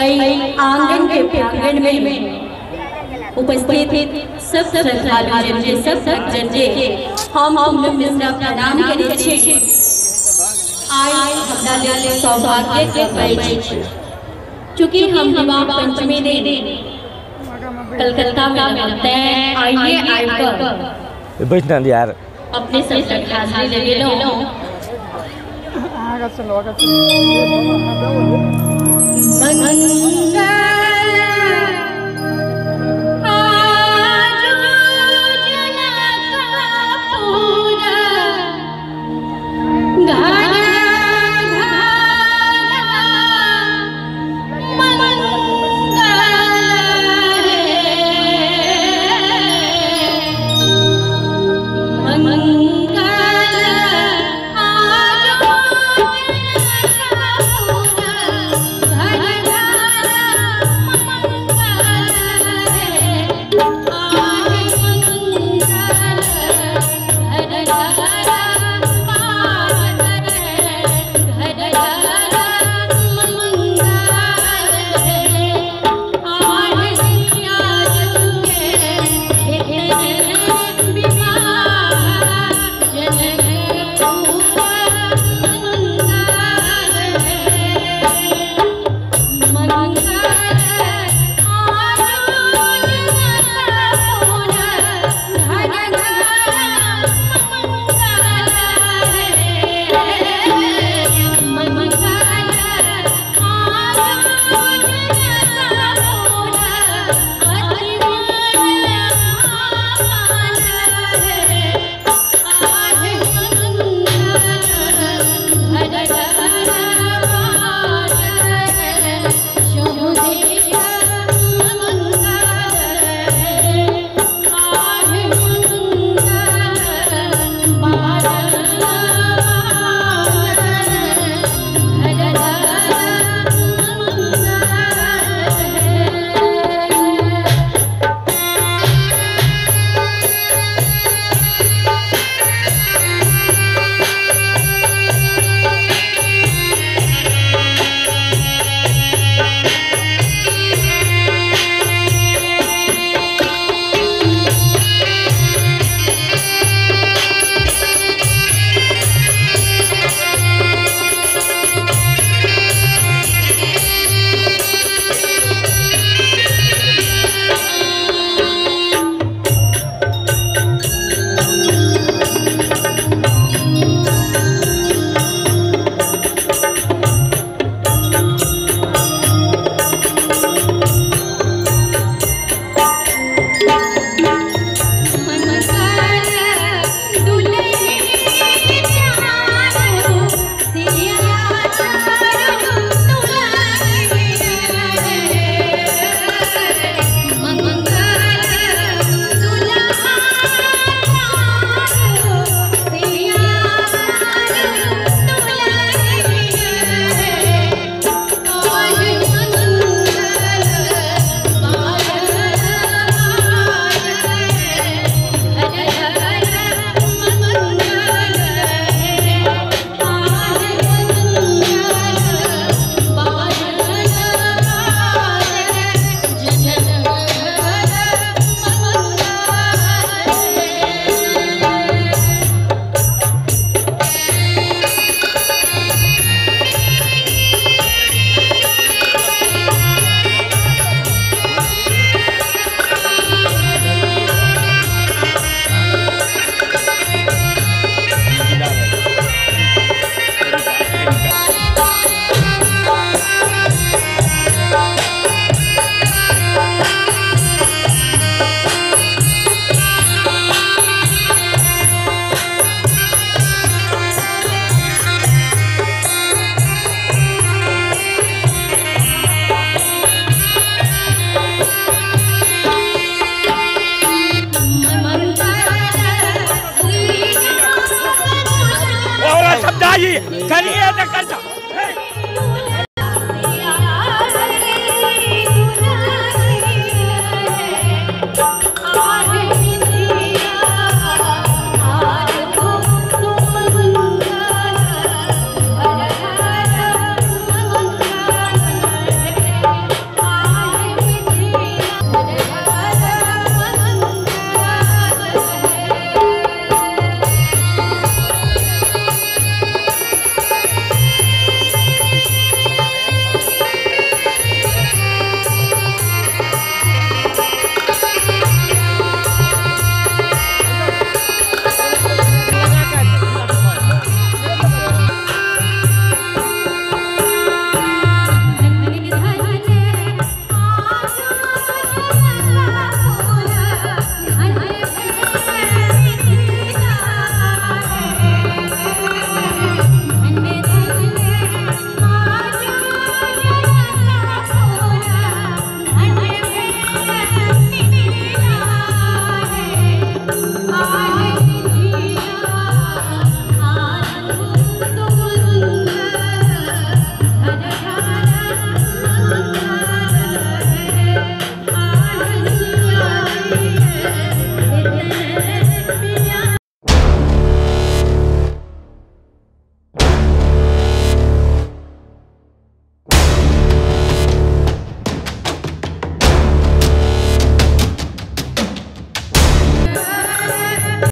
आँगन के प्रांगण में उपस्थित सब श्रद्धालु जन जे सब भक्तजन जे हम हम लोग मिश्रा प्रणाम करै छी आइ हमरा लेल सौभाग्य के पल छै चूँकि हम विवाह पंचमी दिन कलकत्ता में रहते हैं आइए आइकर बैठना यार। अपने सब हाजिरी लगे लो। आगे चलो आगे चलो 맞.